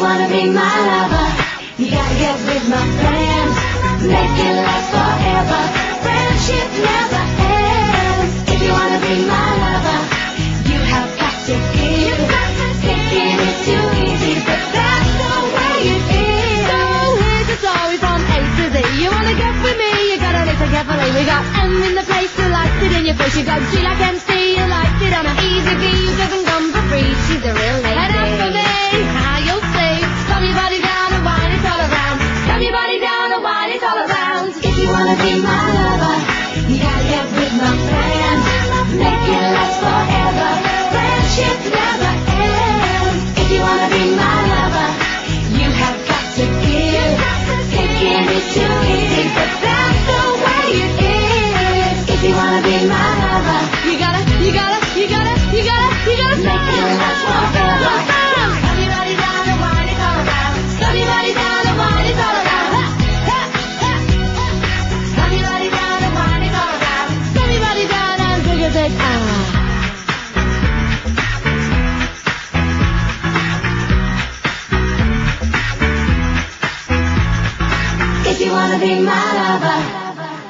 you wanna be my lover? You gotta get with my friends, make it last forever. Friendship never ends. If you wanna be my lover, you have got to give. You got to give, it's too easy, but that's the way it is. So here's the story from A to Z. You wanna get with me? You gotta listen carefully. We got M in the place, you liked it in your face. You got G like MC, you liked it on a If you wanna be my lover?